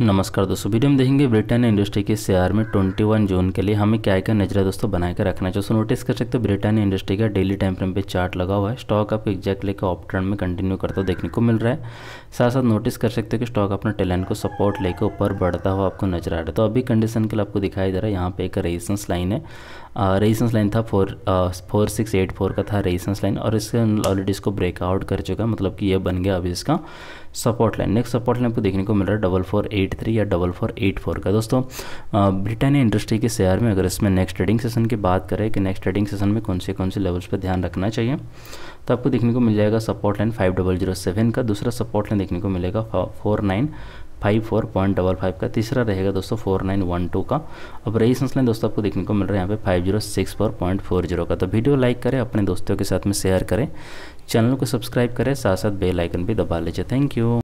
नमस्कार दोस्तों, वीडियो में देखेंगे ब्रिटानिया इंडस्ट्री के शेयर में 21 जून के लिए हमें क्या क्या नज़र दोस्तों बना कर रखना चाहिए दोस्तों नोटिस कर सकते हो ब्रिटानिया इंडस्ट्री का डेली टाइम फ्रेम पे चार्ट लगा हुआ है। स्टॉक आपको एग्जैक्ट लेकर ऑप ट्रेंड में कंटिन्यू करता देखने को मिल रहा है। साथ साथ नोटिस कर सकते हो कि स्टॉक अपना टेलेंट को सपोर्ट लेकर ऊपर बढ़ता हुआ आपको नज़र आ रहा है। तो अभी कंडीशन के लिए आपको दिखाई दे रहा है, यहाँ पे एक रेजिस्टेंस लाइन है। रेजिस्टेंस लाइन था four four six eight four का था रेजिस्टेंस लाइन और इसके ऑलरेडी इसको ब्रेकआउट कर चुका है। मतलब कि ये बन गया अभी इसका support line next support line आपको देखने को मिल रहा है डबल फोर एट थ्री या डबल फोर एट फोर का। दोस्तों ब्रिटानिया इंडस्ट्री के शेयर में अगर इसमें नेक्स्ट ट्रेडिंग सेशन की बात करें कि नेक्स्ट ट्रेडिंग सेशन में कौन से कौन से लेवल्स पर ध्यान रखना चाहिए तो आपको देखने को मिल जाएगा support line five double zero seven का। दूसरा सपोर्ट लाइन देखने को मिलेगा four nine five four point double five का। तीसरा रहेगा दोस्तों फोर नाइन वन टू का। अब रही लाइन दोस्तों आपको देखने को मिल रहा है यहाँ पे five zero six four point four zero का। तो वीडियो लाइक करें, अपने दोस्तों के साथ में शेयर करें। चैनल को सब्सक्राइब करें साथ साथ बेल आइकन भी दबा लीजिए। Thank you